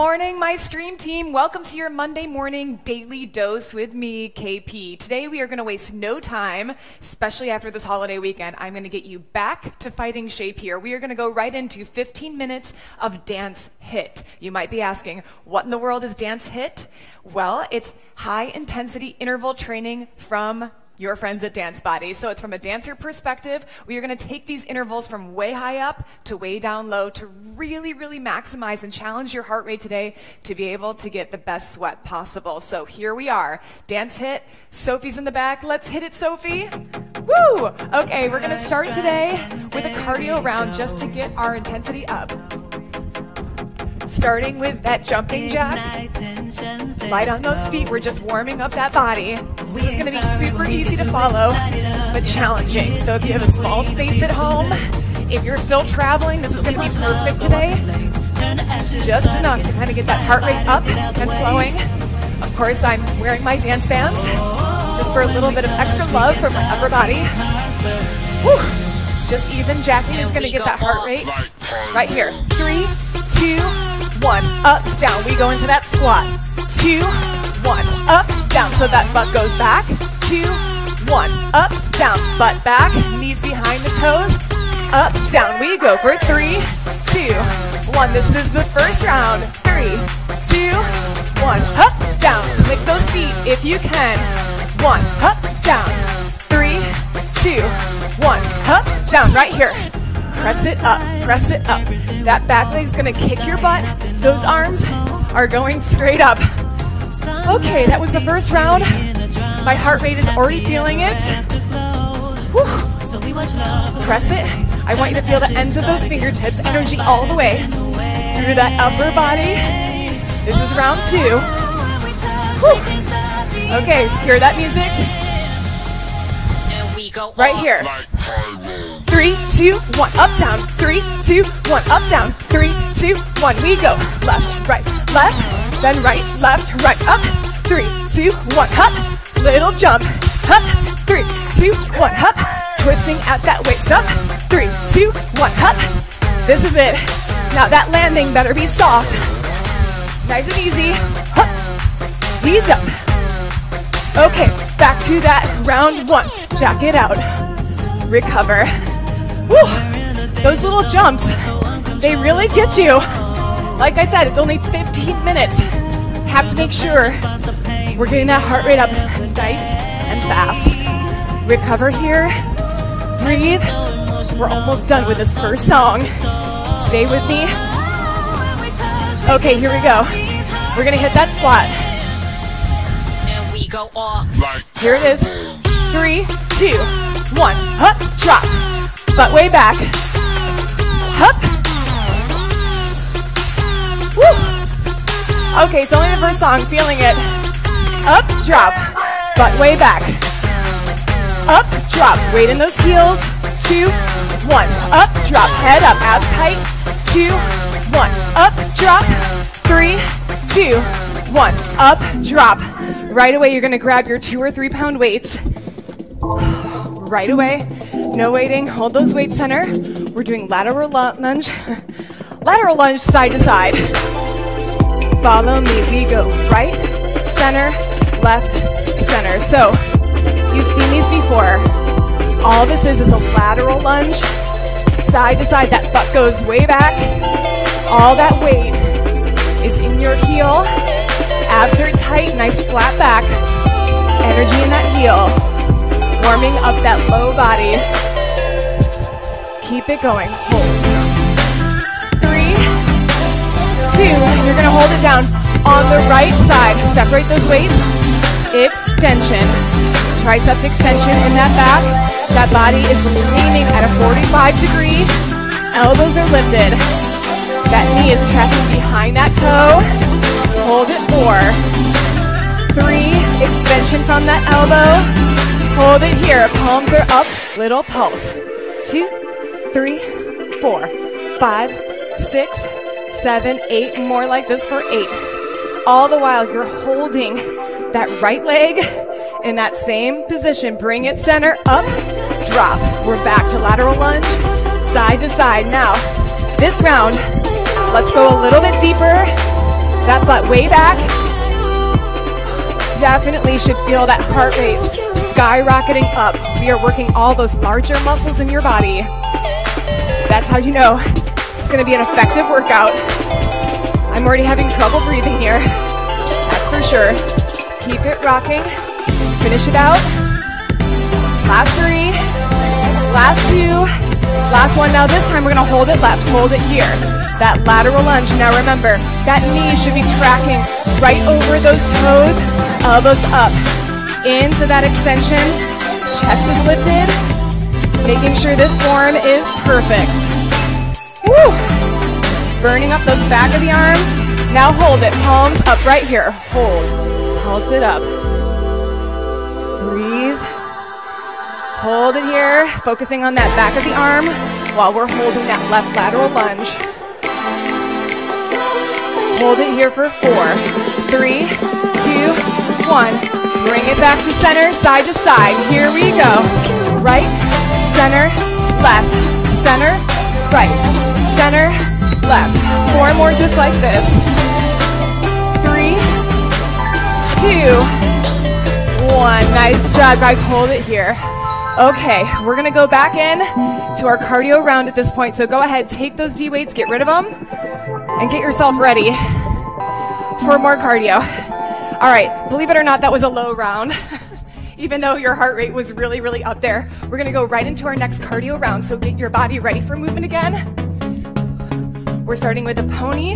morning, my stream team. Welcome to your Monday morning daily dose with me, KP. Today we are going to waste no time, especially after this holiday weekend. I'm going to get you back to fighting shape here. We are going to go right into 15 minutes of dance HIIT. You might be asking, what in the world is dance HIIT? Well, it's high intensity interval training from your friends at DanceBody. So it's from a dancer perspective. We are going to take these intervals from way high up to way down low to really, really maximize and challenge your heart rate today to be able to get the best sweat possible. So here we are. Dance HIIT. Sophie's in the back. Let's hit it, Sophie. Woo! Okay, we're going to start today with a cardio round just to get our intensity up. Starting with that jumping jack. Light on those feet. We're just warming up that body. This is going to be super easy to follow, but challenging. So if you have a small space at home, if you're still traveling, this is going to be perfect today. Just enough to kind of get that heart rate up and flowing. Of course, I'm wearing my dance bands just for a little bit of extra love for my upper body. Whew. Just even Jackie is going to get that heart rate right here. Three, two, one, up, down. We go into that squat. Two, one, up, down. So that butt goes back. Two, one, up, down. Butt back, knees behind the toes. Up, down. We go for three, two, one. This is the first round. Three, two, one, up, down. Lick those feet if you can. One, up, down. Three, two, one, up, down. Right here. Press it up, press it up. That back leg's gonna kick your butt. Those arms are going straight up. Okay, that was the first round. My heart rate is already feeling it. Whew. Press it. I want you to feel the ends of those fingertips, energy all the way through that upper body. This is round two. Whew. Okay, hear that music? Right here. Three, two, one, up, down. Three, two, one, up, down. Three, two, one. We go left, right, left, then right, left, right, up. Three, two, one, hop. Little jump, hop. Three, two, one, hop. Twisting at that waist up. Three, two, one, hop. This is it. Now that landing better be soft. Nice and easy. Hop. Ease up. Okay, back to that round one. Jack it out. Recover. Woo! Those little jumps, they really get you. Like I said, it's only 15 minutes. Have to make sure we're getting that heart rate up nice and fast. Recover here. Breathe. We're almost done with this first song. Stay with me. Okay, here we go. We're gonna hit that squat. Here it is. Three, two, one. Up. Butt way back. Up. Woo. Okay, it's only the first song. Feeling it. Up, drop. Butt way back. Up, drop. Weight in those heels. Two, one. Up, drop. Head up. Abs tight. Two, one. Up, drop. Three, two, one. Up, drop. Right away, you're to grab your two or three pound weights. Right away. No waiting. Hold those weights center. We're doing lateral lunge. lateral lunge side to side. Follow me. We go right, center, left, center. So you've seen these before. All this is is a lateral lunge. Side to side. That butt goes way back. All that weight is in your heel. Abs are tight, nice flat back. Energy in that heel. Warming up that low body. Keep it going. Hold. Three, two, you're gonna hold it down. On the right side, separate those weights. Extension. Tricep extension in that back. That body is leaning at a 45 degree. Elbows are lifted. That knee is tracking behind that toe. Hold it four. Three, extension from that elbow. Hold it here. Palms are up. Little pulse. Two, three, four, five, six, seven, eight. More like this for eight. All the while you're holding that right leg in that same position. Bring it center up, drop. We're back to lateral lunge, side to side. Now, this round, let's go a little bit deeper that butt way back. Definitely should feel that heart rate skyrocketing up. We are working all those larger muscles in your body. That's how you know it's gonna be an effective workout. I'm already having trouble breathing here. That's for sure. Keep it rocking. Finish it out. Last three. Last two. Last one. Now this time we're gonna hold it left. Hold it here. That lateral lunge. Now remember, that knee should be tracking right over those toes. Elbows up. Into that extension. Chest is lifted. Making sure this form is perfect. Woo! Burning up those back of the arms. Now hold it. Palms up right here. Hold. Pulse it up. Breathe. Hold it here. Focusing on that back of the arm while we're holding that left lateral lunge. Hold it here for four, three, two, one. Bring it back to center, side to side. Here we go. Right, center, left, center, right, center, left. Four more just like this. Three, two, one. Nice job, guys. Hold it here. Okay, we're gonna go back in to our cardio round at this point. So go ahead, take those D weights, get rid of them, and get yourself ready for more cardio. All right, believe it or not, that was a low round. Even though your heart rate was really, really up there, we're gonna go right into our next cardio round. So get your body ready for movement again. We're starting with a pony,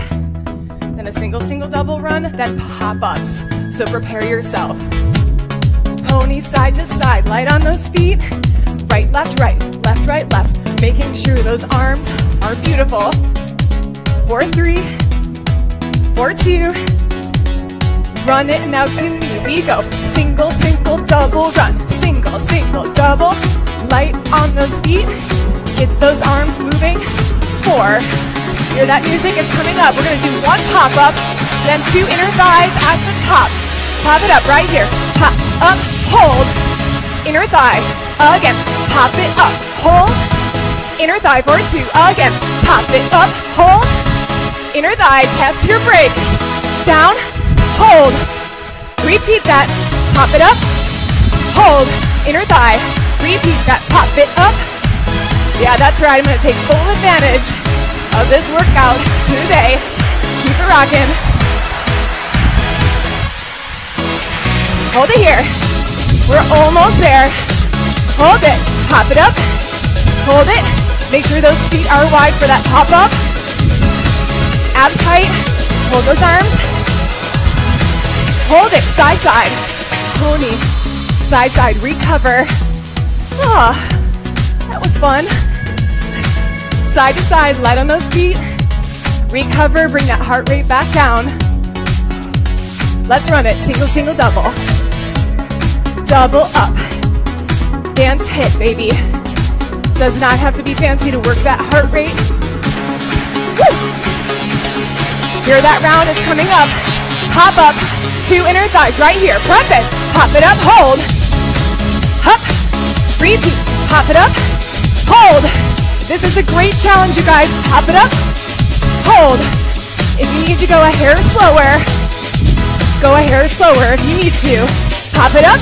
then a single, single, double run, then pop ups. So prepare yourself. Pony side to side, light on those feet. Right, left, right, left, right, left. Making sure those arms are beautiful. Four, three, four, two. Run it now to me. We go. Single, single, double run. Single, single, double. Light on those feet. Get those arms moving. Four. Hear that music? It's coming up. We're to do one pop up, then two inner thighs at the top. Pop it up right here. Pop up, hold. Inner thigh. Again. Pop it up, hold. Inner thigh for two. Again. Pop it up, hold. Inner thigh. Tap to your break. Down, hold. Repeat that. Pop it up, hold. Inner thigh. Repeat that. Pop it up. Yeah, that's right. I'm going to take full advantage of this workout today. Keep it rocking. Hold it here. We're almost there. Hold it. Pop it up. Hold it. Make sure those feet are wide for that pop up. Abs tight. Hold those arms. Hold it. Side, side. Pony. Side, side. Recover. Ah, that was fun. Side to side. Light on those feet. Recover. Bring that heart rate back down. Let's run it. Single, single, double. Double up. Dance HIIT, baby. Does not have to be fancy to work that heart rate. Woo! Hear that round? It's coming up. Pop up. Two inner thighs right here. Prep it. Pop it up. Hold. Up. Repeat. Pop it up. Hold. This is a great challenge, you guys. Pop it up. Hold. If you need to go a hair slower, go a hair slower if you need to. Pop it up.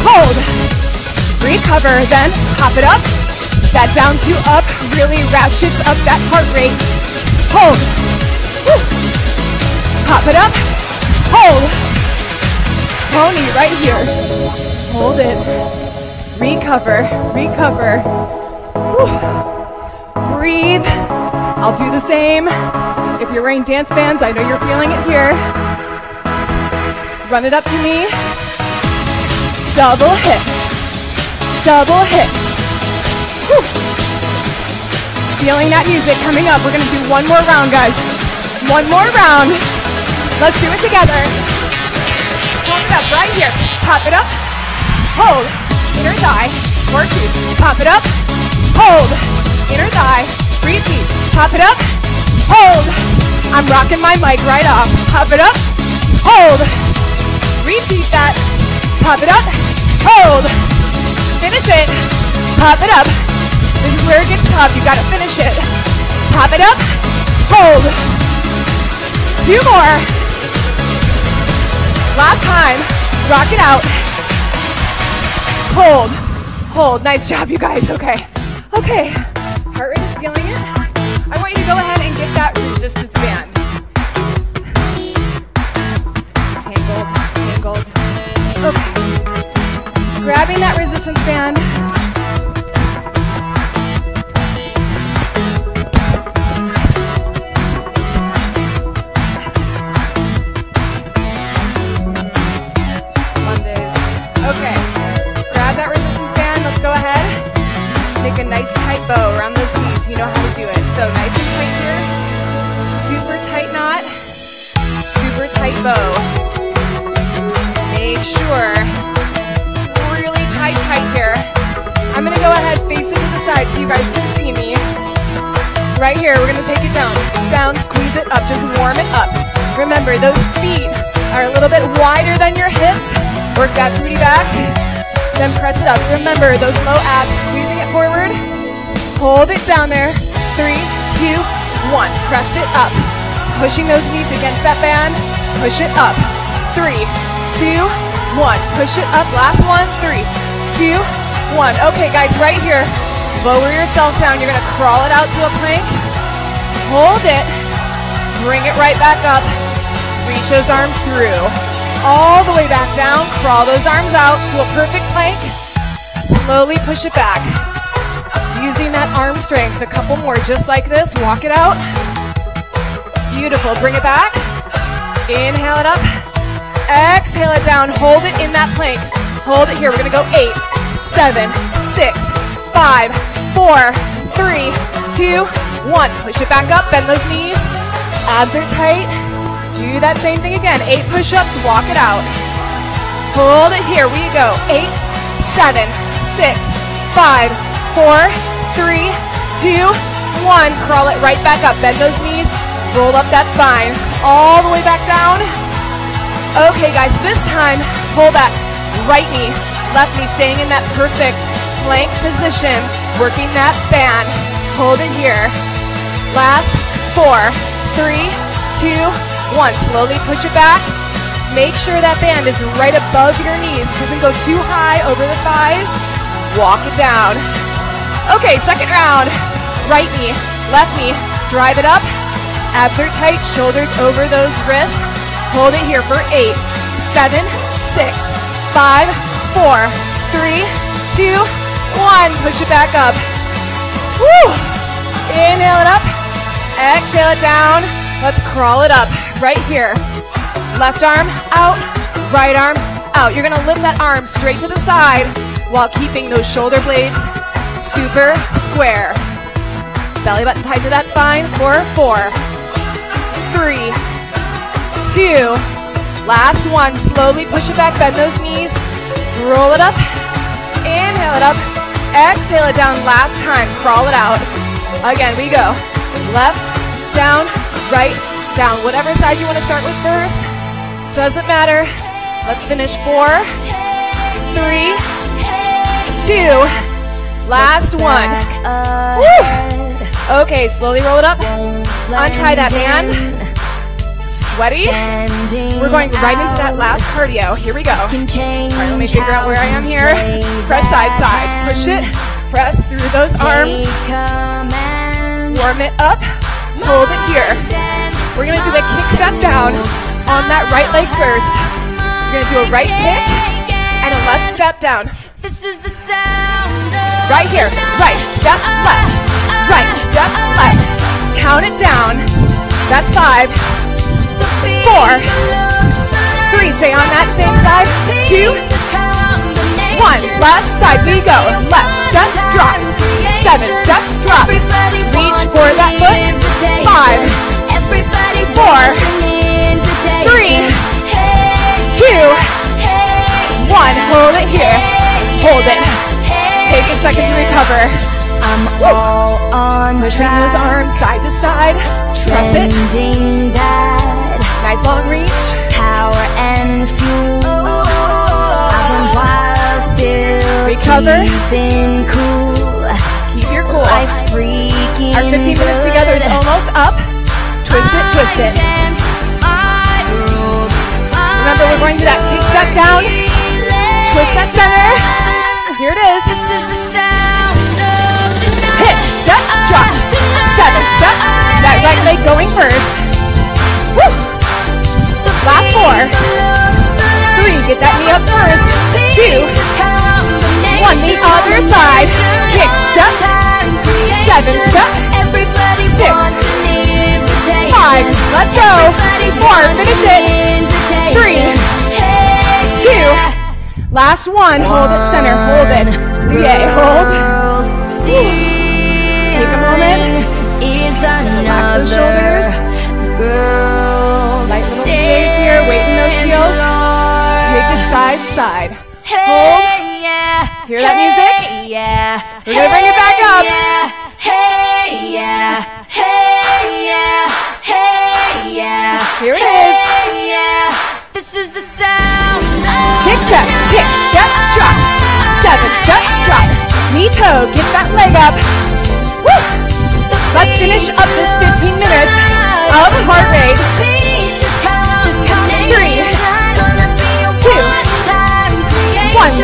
Hold. Recover, then pop it up. That down to up really ratchets up that heart rate. Hold. Woo. Pop it up. Hold. Pony right here. Hold it. Recover. Recover. Woo. Breathe. I'll do the same. If you're wearing dance bands, I know you're feeling it here. Run it up to me. Double hit. Double hit. Whew. Feeling that music coming up. We're gonna do one more round, guys. One more round. Let's do it together. Pop it up right here. Pop it up. Hold. Inner thigh. Four, two. Pop it up. Hold. Inner thigh. Repeat. Pop it up. Hold. I'm rocking my mic right off. Pop it up. Hold. Repeat that. Pop it up. Hold. Finish it. Pop it up. This is where it gets tough. You gotta finish it. Pop it up. Hold. Two more. Last time. Rock it out. Hold. Hold. Nice job, you guys. Okay. Okay. Heart rate is feeling it. I want you to go ahead and get that resistance band. Tangled. Tangled. Okay. Grabbing that resistance band. So nice and tight here. Super tight knot. Super tight bow. Make sure it's really tight, tight here. I'm gonna go ahead, face it to the side so you guys can see me. Right here, we're gonna take it down. Down, squeeze it up, just warm it up. Remember, those feet are a little bit wider than your hips. Work that booty back. Then press it up. Remember, those low abs, squeezing it forward. Hold it down there. Three, two, one. Press it up. Pushing those knees against that band. Push it up. Three, two, one. Push it up. Last one. Three, two, one. Okay, guys, right here. Lower yourself down. You're gonna crawl it out to a plank. Hold it. Bring it right back up. Reach those arms through. All the way back down. Crawl those arms out to a perfect plank. Slowly push it back. Using that arm strength. A couple more just like this. Walk it out. Beautiful. Bring it back. Inhale it up. Exhale it down. Hold it in that plank. Hold it here. We're going to go eight, seven, six, five, four, three, two, one. Push it back up. Bend those knees. Abs are tight. Do that same thing again. Eight push-ups. Walk it out. Hold it here. We go. Eight, seven, six, five, four, three, two, one. Crawl it right back up. Bend those knees. Roll up that spine. All the way back down. Okay, guys, this time, pull that right knee, left knee, staying in that perfect plank position, working that band. Hold it here. Last four, three, two, one. Slowly push it back. Make sure that band is right above your knees. Doesn't go too high over the thighs. Walk it down. Okay, second round. Right knee, left knee, drive it up. Abs are tight, shoulders over those wrists. Hold it here for eight, seven, six, five, four, three, two, one. Push it back up. Woo! Inhale it up. Exhale it down. Let's crawl it up right here. Left arm out, right arm out. You're gonna lift that arm straight to the side while keeping those shoulder blades super square. Belly button tight to that spine for four, three, two, last one. Slowly push it back, bend those knees, roll it up, inhale it up, exhale it down. Last time, crawl it out. Again, we go. Left, down, right, down. Whatever side you want to start with first, doesn't matter. Let's finish four, three, two, last one. Woo! Okay, slowly roll it up. Untie that band. Sweaty. We're going right into that last cardio. Here we go. All right, let me figure out where I am here. Press side, side. Push it. Press through those arms. Warm it up. Hold it here. We're going to do a kick step down on that right leg first. We're going to do a right kick and a left step down. This is the sound Right here. Right step left. Right step left. Count it down. That's five, four, three. Stay on that same side. Two, one. Last side. We go. Left step drop. Seven step drop. Reach for that foot. Five, four, three, two, one. Hold it here. Hold it. Take a second to recover. I'm all on Pushing those arms side to side. Press it. That Nice long reach. power and fuel. Oh, oh, oh, I've been wild still Recover. keeping cool. Keep your cool. Life's freaking Our 15 minutes together is almost up. Twist it, twist it. I dance, I rules, Remember, we're going to that kick step down, twist that center. Here it is. Hit, step, drop. Seven, step. That right leg going first. Woo! Last four. Three, get that knee up first. Two. One, the other side. Kick, step. Seven, step. Six. Five, let's go. Four, finish it. Last one, hold it center, hold it. Plie, hold. Take a moment. Relax those shoulders. Girls Light little PAs here, weight in those heels. Take it side to side. Hold. Yeah. Hear that music? Yeah. We're gonna bring it back up. Yeah. Hey, yeah. Hey, yeah. Hey, yeah. Here it is. Yeah. This is the sound step, kick step, drop. Seven step, drop. Knee toe, get that leg up. Woo! Let's finish up this 15 minutes of heart rate. Three, two, one.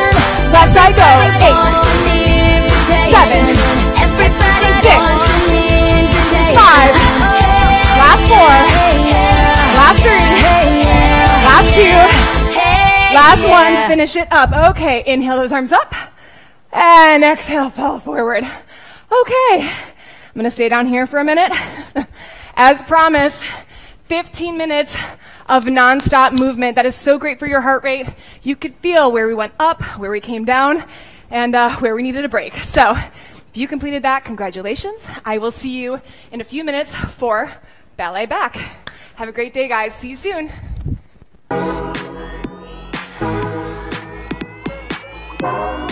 Left side go. Eight, seven, six, five. Last four. Last three. Last two. Last one. Finish it up. Okay. Inhale those arms up. And exhale, fall forward. Okay. I'm going to stay down here for a minute. As promised, 15 minutes of nonstop movement. That is so great for your heart rate. You could feel where we went up, where we came down, and uh, where we needed a break. So, if you completed that, congratulations. I will see you in a few minutes for ballet back. Have a great day, guys. See you soon. Bye.